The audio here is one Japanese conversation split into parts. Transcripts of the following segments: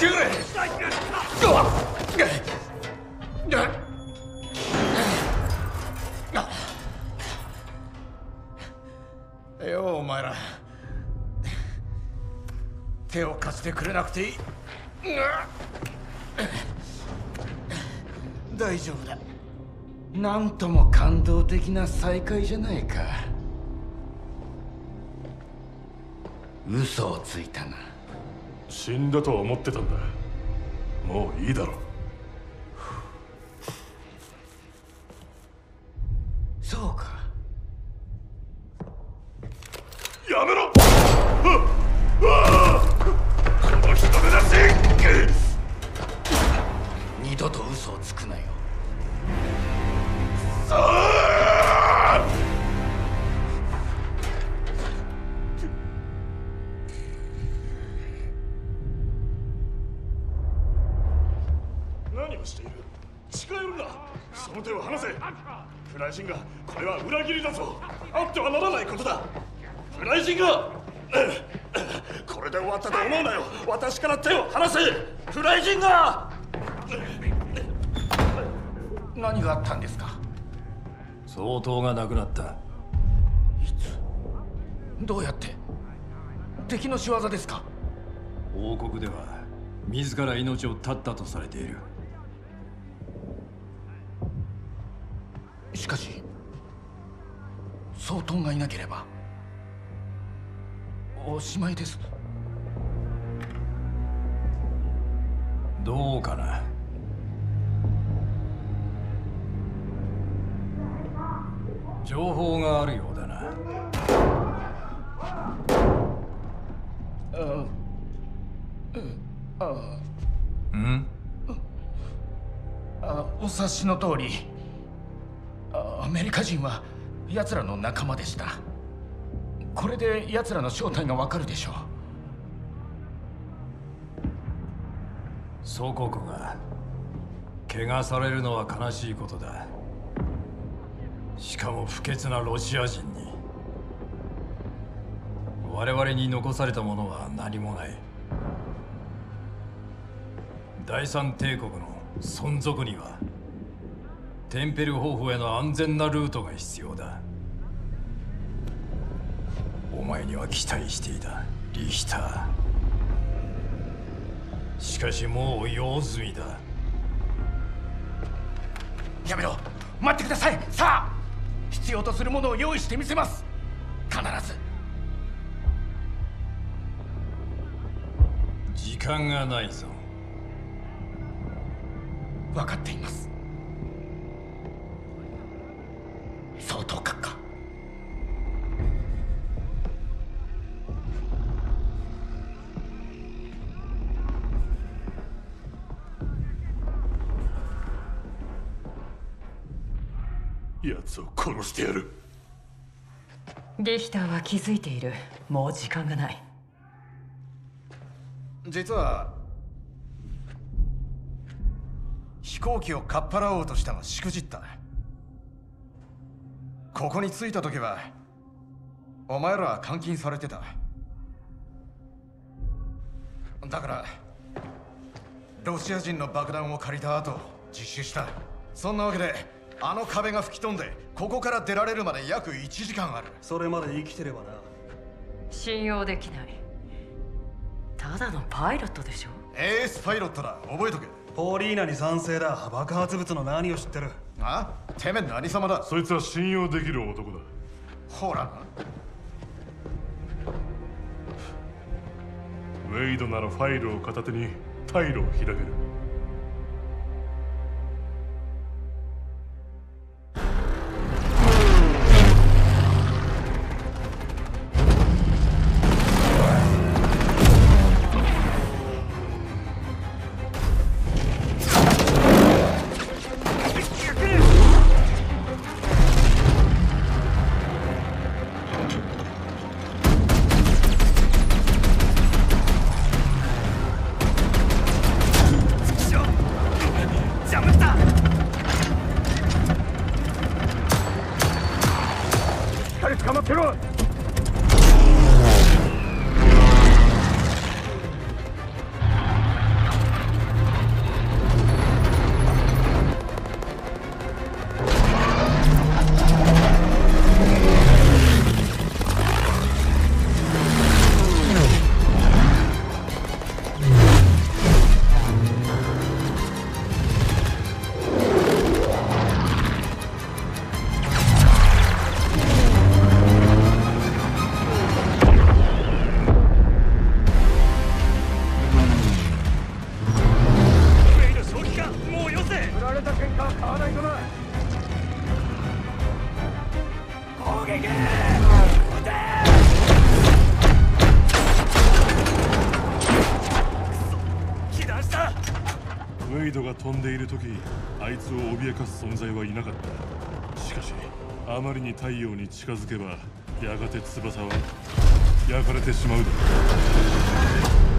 くれよお前ら手を貸してくれなくていい大丈夫だなんとも感動的な再会じゃないか嘘をついたな死んだと思ってたんだ。もういいだろう。何があったんですか？相当がなくなった。どうやって？敵の仕業ですか？王国では自ら命を絶ったとされている。しかし総統がいなければおしまいです。どうかな情報があるようだな。うん？あお察しの通りあアメリカ人は奴らの仲間でしたこれで奴らの正体がわかるでしょう祖国が汚されるのは悲しいことだしかも不潔なロシア人に我々に残されたものは何もない。第三帝国の存続にはテンペル方法への安全なルートが必要だ。お前には期待していたリヒター。しかしもう用済みだ。やめろ。待ってください。さあ！必要とするものを用意してみせます。必ず。時間がないぞ。分かっていますしてやる。リヒターは気づいている。もう時間がない。実は飛行機をかっぱらおうとしたがしくじった。ここに着いた時はお前らは監禁されてた。だからロシア人の爆弾を借りた後実習した。そんなわけであの壁が吹き飛んでここから出られるまで約1時間ある。それまで生きてればな。信用できない。ただのパイロットでしょ？エースパイロットだ。覚えとけ。ポーリーナに賛成だ。爆発物の何を知ってる？あ？てめえ何様だ？そいつは信用できる男だ。ほら。なウェイドならファイルを片手に退路を開けるに太陽に近づけばやがて翼は焼かれてしまうだろう。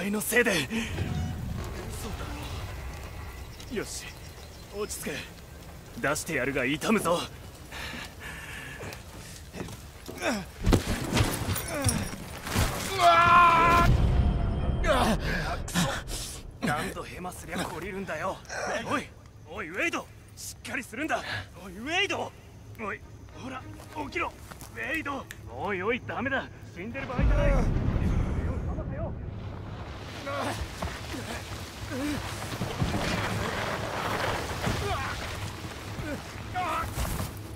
前のせいで。そうだよし落ち着け。出してやるが痛むぞ。うわ何度ヘマすりゃ懲りるんだよ。おいおいウェイド。しっかりするんだ。おいウェイド。おいほら起きろ。ウェイド。おいおいダメだ。死んでる場合じゃない。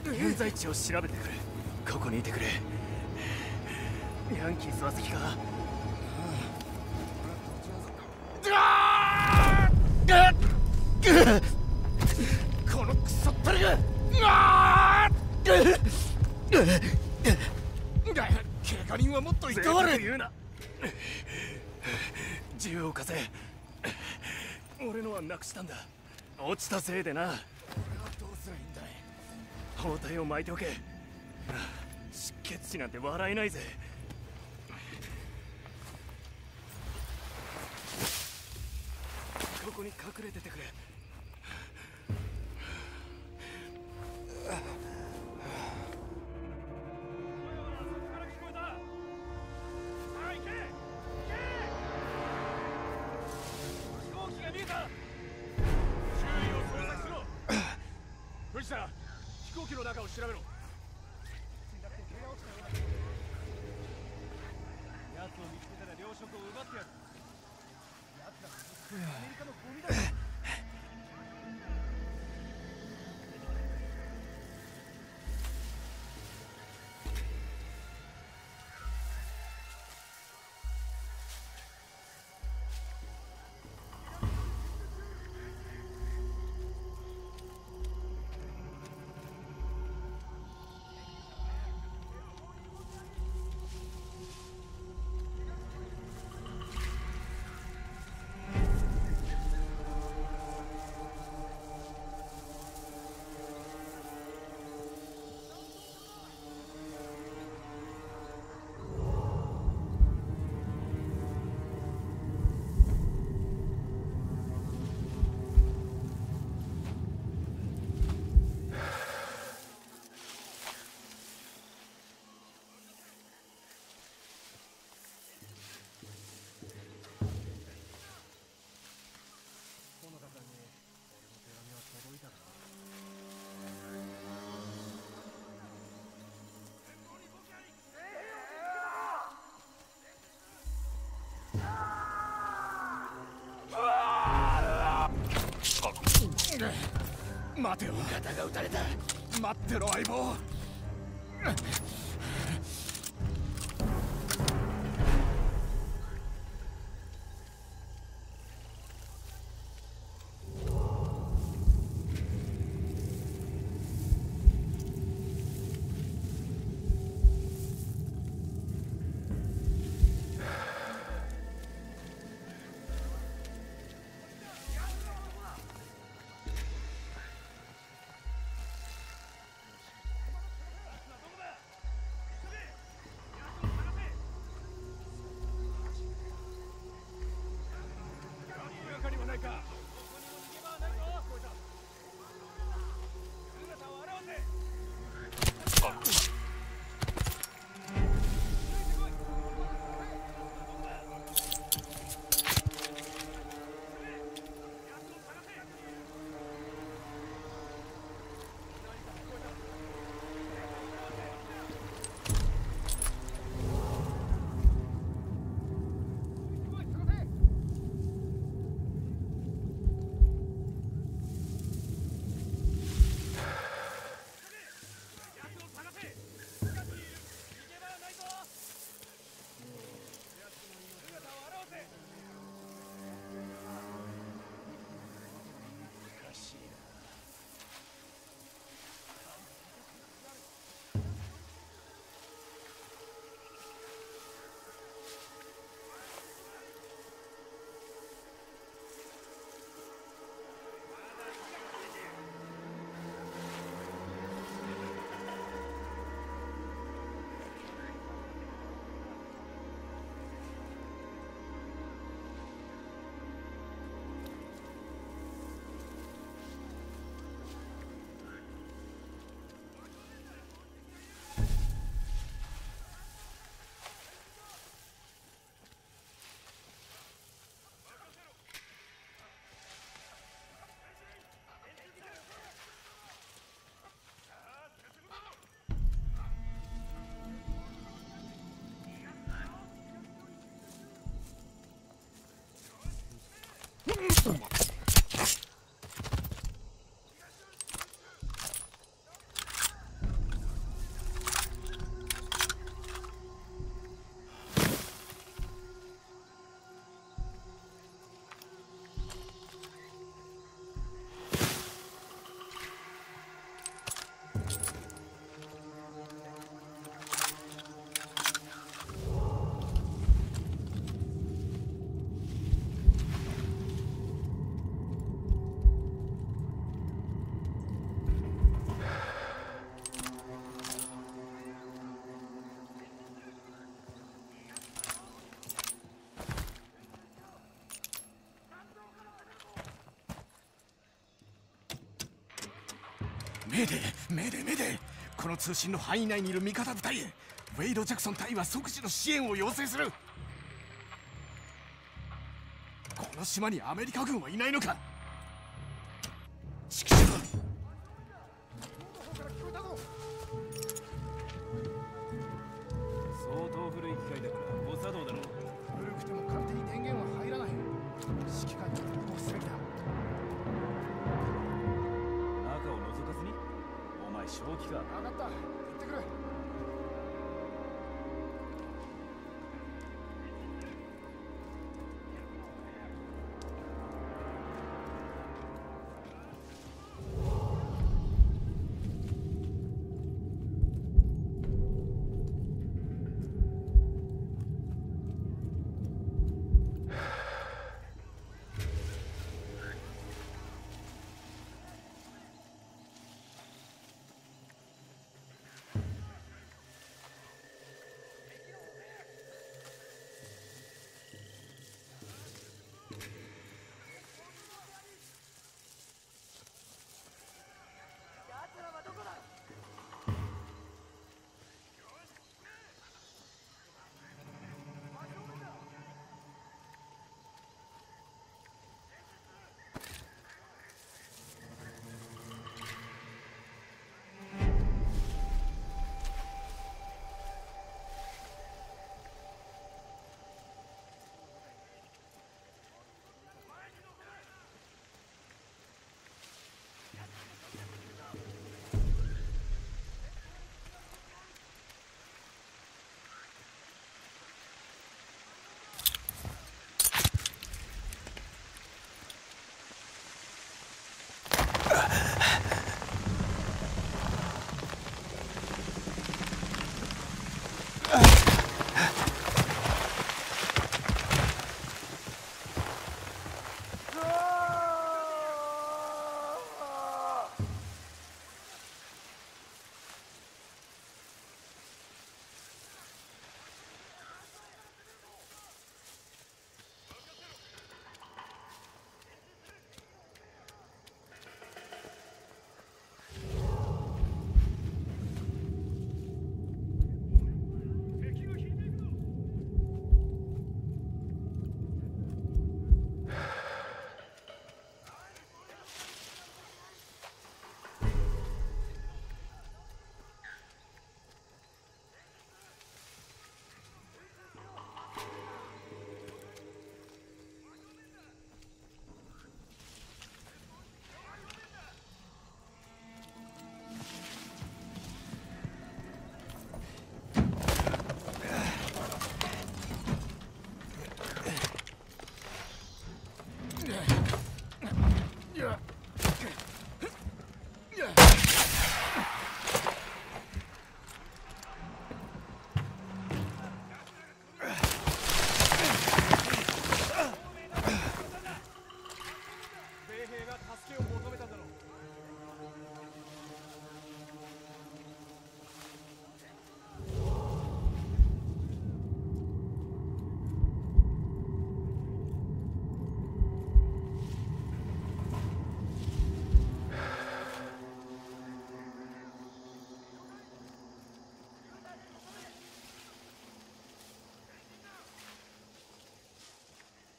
現在地を調べてくれここにいてくれヤンキースは好きかこしたんだ。落ちたせいでな。俺はどうすりゃいいんだい。包帯を巻いておけ。失血死なんて笑えないぜ。ここに隠れててくれ。待てよ。味方が撃たれた待ってろ相棒うん。目で目で目でこの通信の範囲内にいる味方部隊へ。ウェイド・ジャクソン隊は即時の支援を要請する。この島にアメリカ軍はいないのか。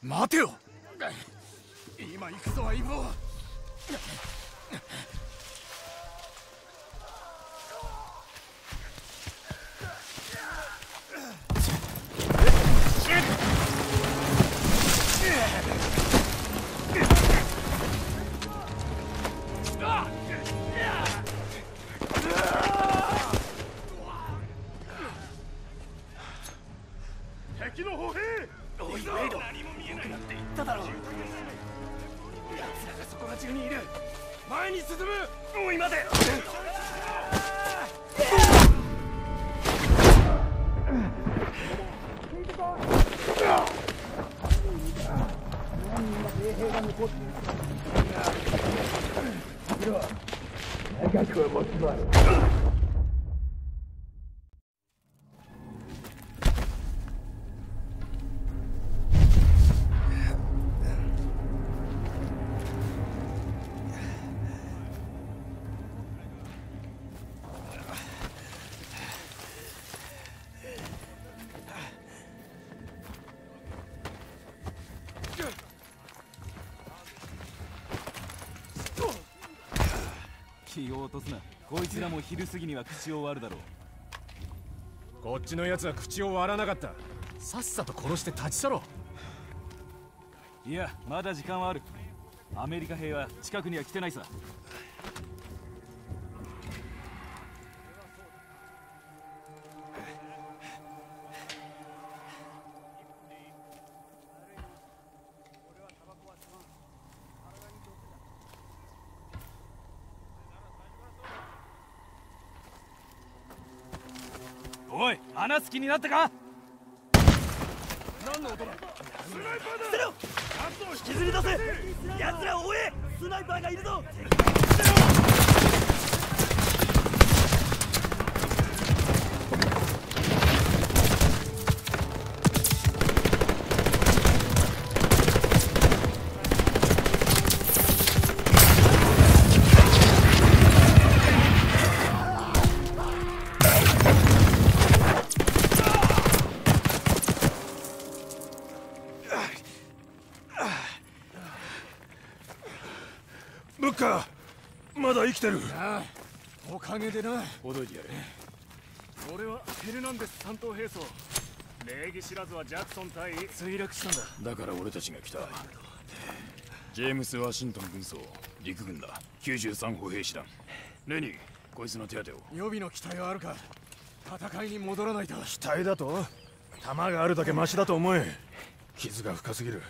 待てよ。今行くぞ相棒。気を落とすな。こいつらも昼過ぎには口を割るだろう。こっちのやつは口を割らなかった。さっさと殺して立ち去ろいやまだ時間はある。アメリカ兵は近くには来てないさい話す気になったか？引きずり出せ！奴らを追え！スナイパーがいるぞブッカーまだ生きてる。おかげでな。ほどいてやれ。俺はヘルナンデス担当兵装。礼儀知らずはジャクソン対。墜落したんだ。だから俺たちが来た。ジェームス・ワシントン軍曹陸軍だ。93歩兵師団。レニーこいつの手当てを。予備の機体はあるか。戦いに戻らないと。機体だと？弾があるだけマシだと思え。傷が深すぎる。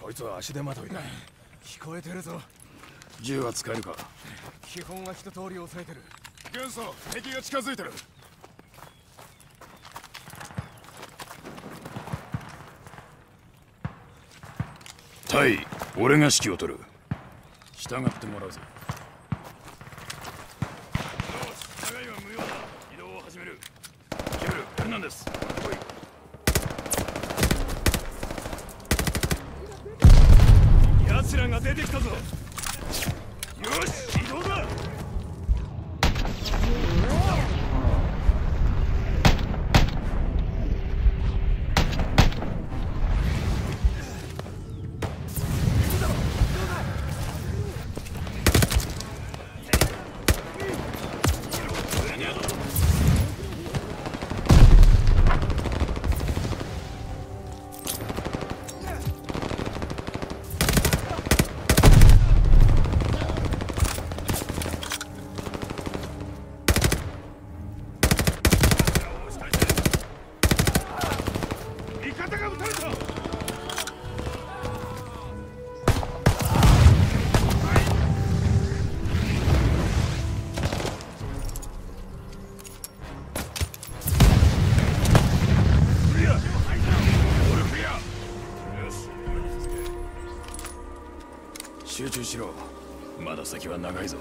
こいつは足手まといだ。聞こえてるぞ銃は使えるか？基本は一通り抑えてる。軍曹敵が近づいてる。タイ俺が指揮を取る。従ってもらうぞしろ。まだ先は長いぞ。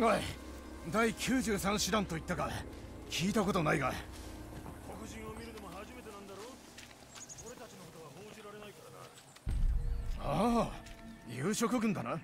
おい第93師団と言ったか聞いたことないが。黒人を見るのも初めてなんだろ俺たちのことは報じられないからな。ああ夕食軍だな。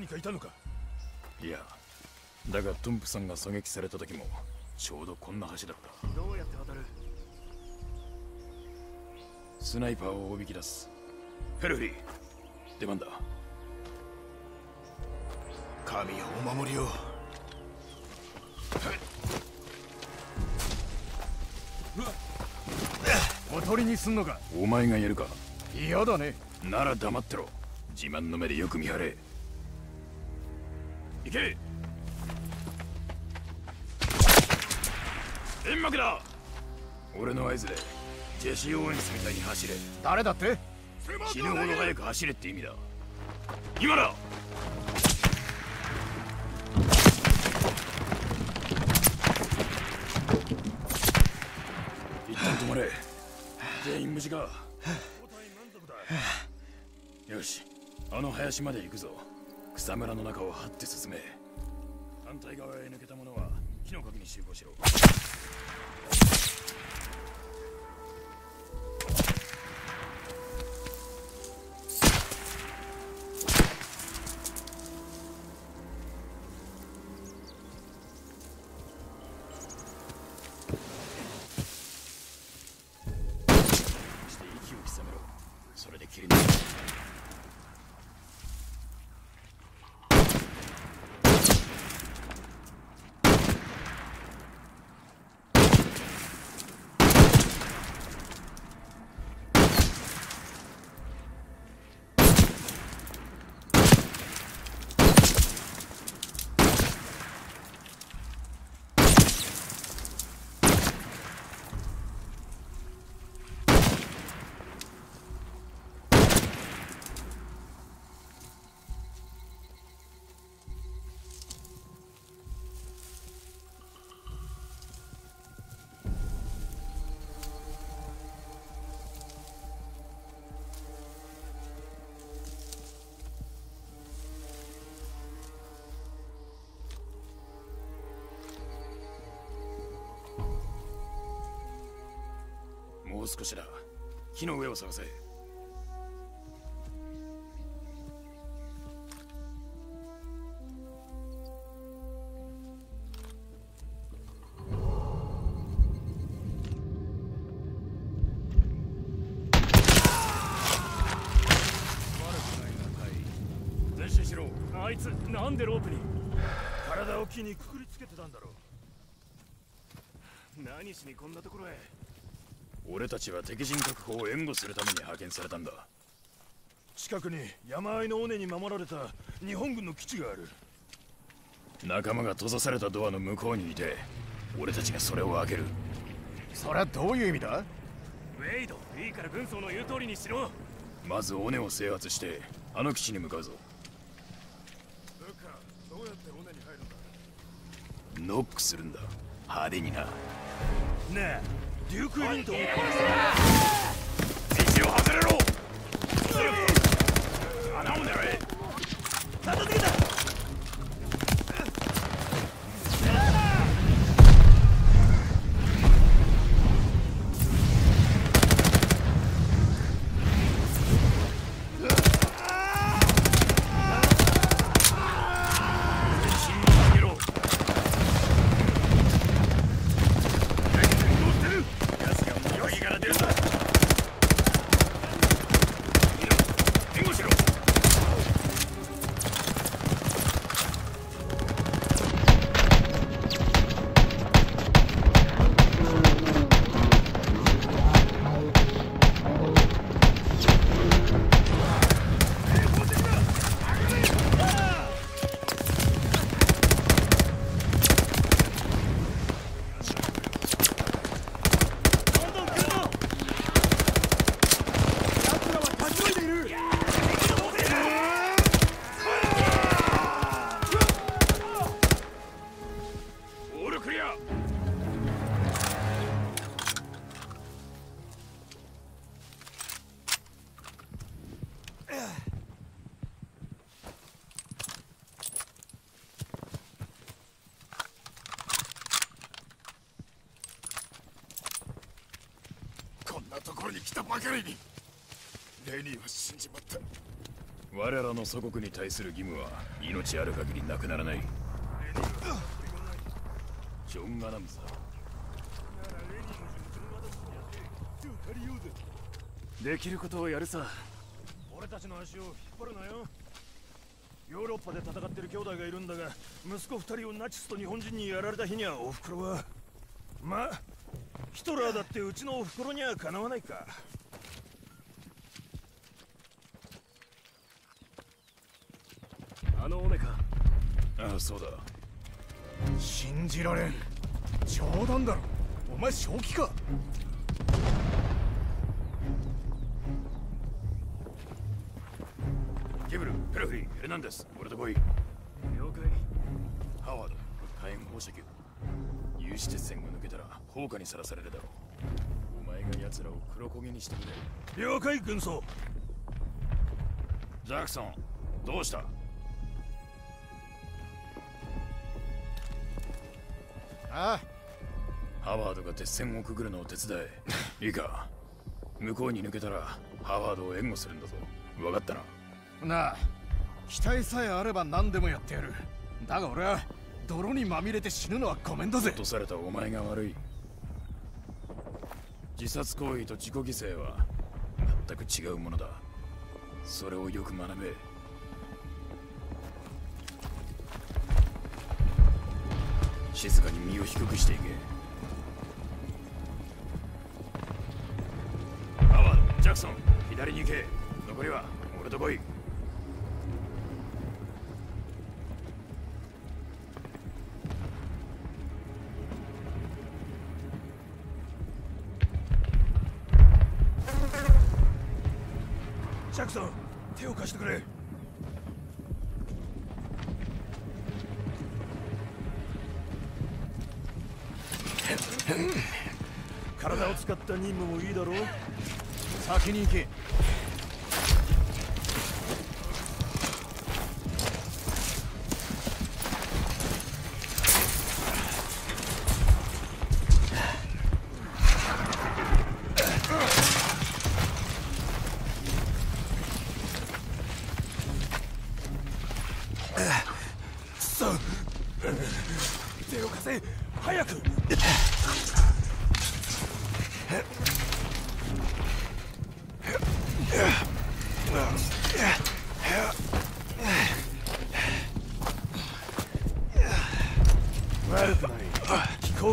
何かいたのか？いやだがトンプさんが狙撃された時もちょうどこんな橋だった。どうやって渡る？スナイパーをおびき出す。ヘルフリー。出番だ。神よお守りを。おとりにすんのか？お前がやるか。嫌だね。なら黙ってろ。自慢の目でよく見張れ行け。煙幕だ。俺の合図でジェシー・オーエンスみたいに走れ。誰だって？死ぬほど早く走れって意味だ。今だ。一旦止まれ。全員無事か。よしあの林まで行くぞ草むらの中を張って進め。反対側へ抜けた者は木の陰に集合しろ。もう少しだ。木の上を探せ。あいつなんでロープに？体を木にくくりつけてたんだろう。何しにこんなところへ？俺たちは敵陣確保を援護するために派遣されたんだ。近くに山あいの尾根に守られた日本軍の基地がある。仲間が閉ざされたドアの向こうにいて俺たちがそれを開ける。それはどういう意味だ？ウェイドいいから軍曹の言う通りにしろ。まず尾根を制圧してあの基地に向かうぞ。ルカどうやって尾根に入るんだ？ノックするんだ。派手にな。ねえデューク・エリントンを道を外れろ穴を狙え片付けばかりに。レニーは死んじまった。我らの祖国に対する義務は命ある限りなくならない。ジョン・アダムズだ。できることをやるさ俺たちの足を引っ張るなよ。ヨーロッパで戦ってる兄弟がいるんだが息子二人をナチスと日本人にやられた日にはおふくろは。まあ一ヒトラーだってうちのおふくろにはかなわないかあのオメかああそうだ。信じられん。冗談だろ。お前正気か。ギブルペラフィヘルナンデス俺と来い了解。ハワード火炎放射器有刺鉄線が抜けたら放火にさらされるだろう。お前が奴らを黒焦げにしてくれ。了解軍曹。ジャクソンどうした？あハワードが鉄線をくぐるのを手伝え。いいか。向こうに抜けたらハワードを援護するんだぞ。分かったな。あなあ。期待さえあれば何でもやってやる。だが俺は泥にまみれて死ぬのはごめんだぜ。落とされたお前が悪い。自殺行為と自己犠牲は全く違うものだ。それをよく学べ静かに身を低くしていけ。ハワードジャクソン左に行け。残りは俺と来い。先に行け。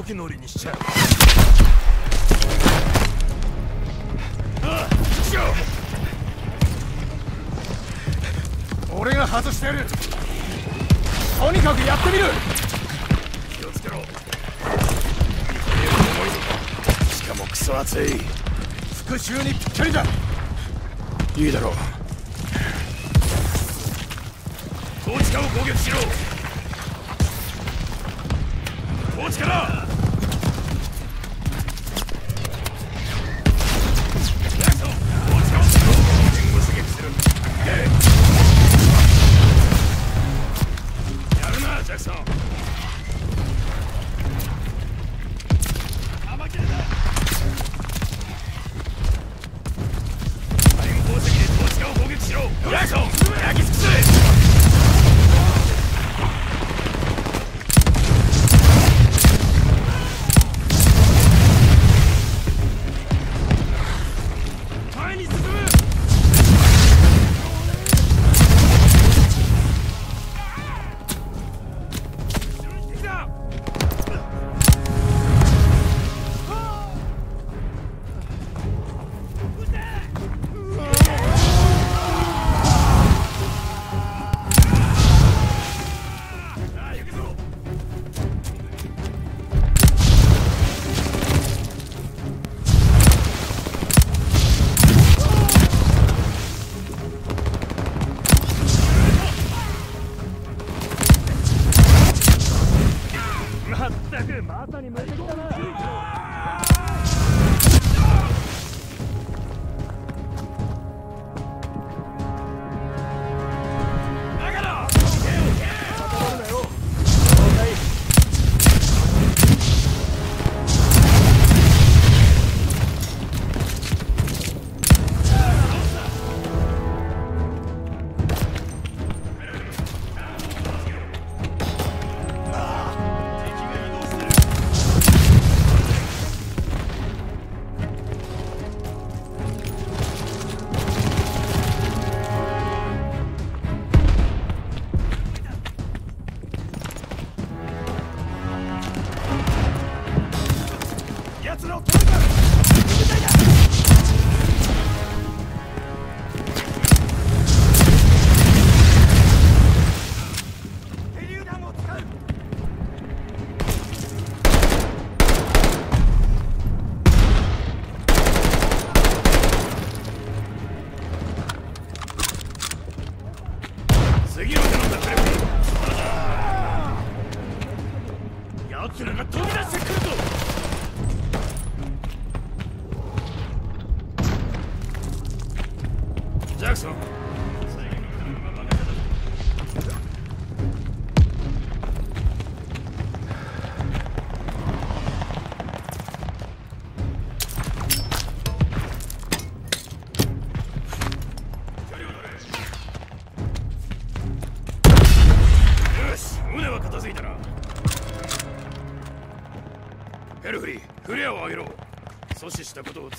飛行機乗りにしちゃう。俺が外してやる。とにかくやってみる。気をつけろ。しかもクソ熱い。復讐にぴったりだ。いいだろう。統治下を攻撃しろ。統治下だ。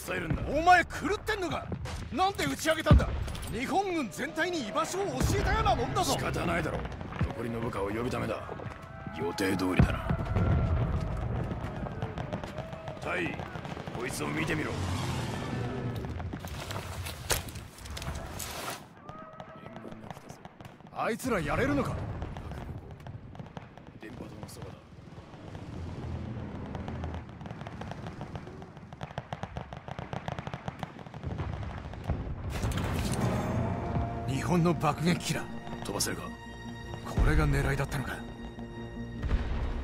伝えるんだ。お前狂ってんのか？なんで打ち上げたんだ？日本軍全体に居場所を教えたようなもんだぞ。仕方ないだろ。残りの部下を呼ぶためだ。予定通りだな。タイこいつを見てみろ。あいつらやれるのか電波塔のそばだ日本の爆撃機だ。飛ばせるか？これが狙いだったのか。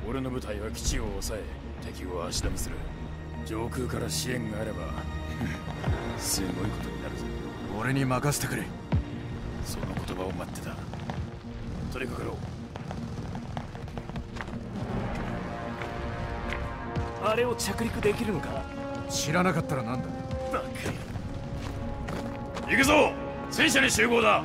俺の部隊は基地を抑え敵を足止めする。上空から支援があれば すごいことになるぞ俺に任せてくれ。その言葉を待ってた。取り掛かろう。あれを着陸できるのか？知らなかったらなんだ。バカ。行くぞ。戦車に集合だ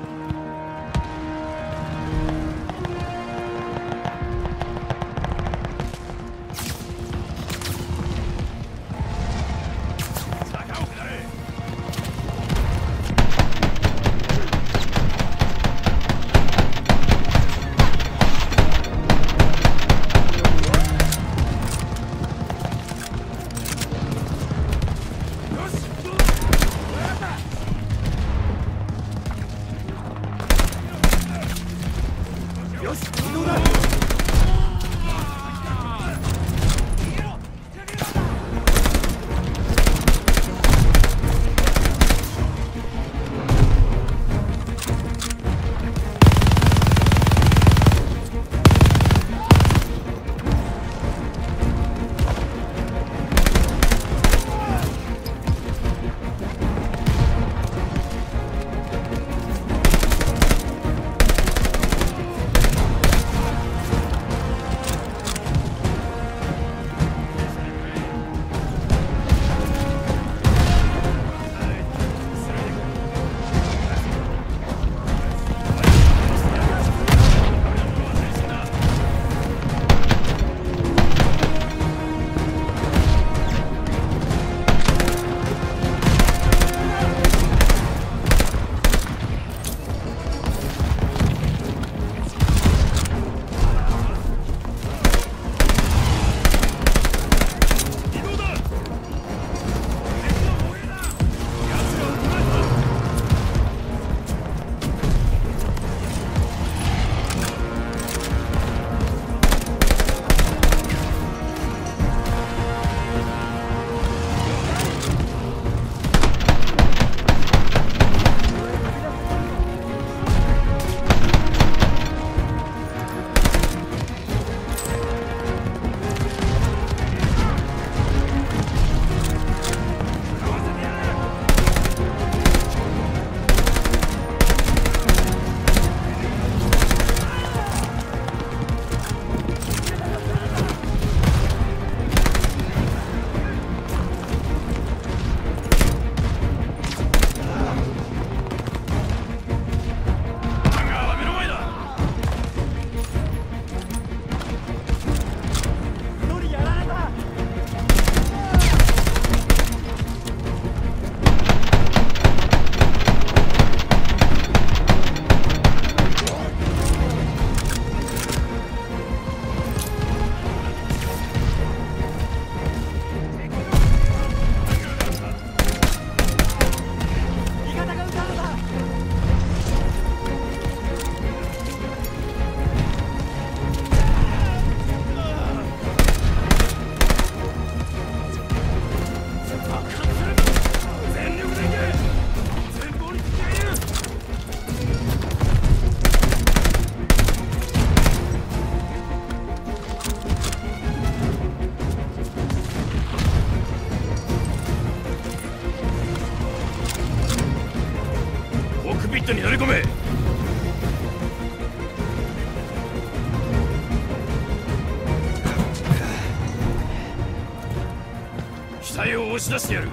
出してやる。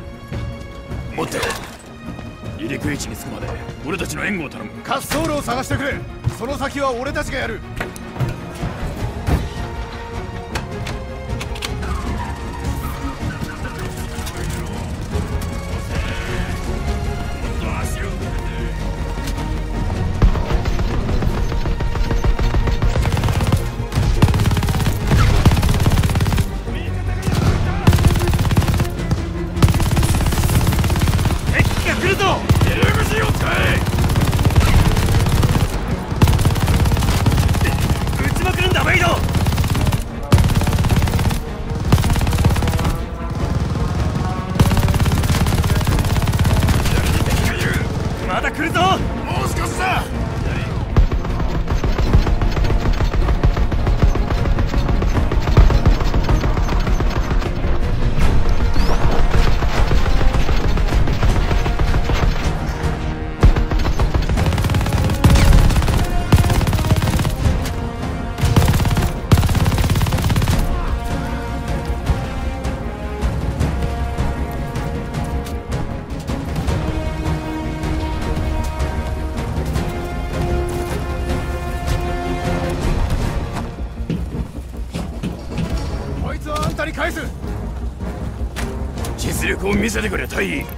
持ってろ離陸位置に着くまで俺たちの援護を頼む。滑走路を探してくれ。その先は俺たちがやる。せてくれ大尉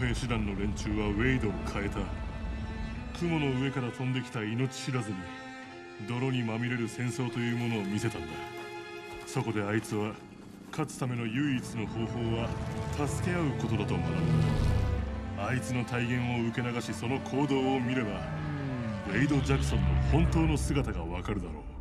兵師団の連中はウェイドを変えた。雲の上から飛んできた命知らずに泥にまみれる戦争というものを見せたんだ。そこであいつは勝つための唯一の方法は助け合うことだと学んだ。あいつの体言を受け流しその行動を見ればウェイド・ジャクソンの本当の姿がわかるだろう。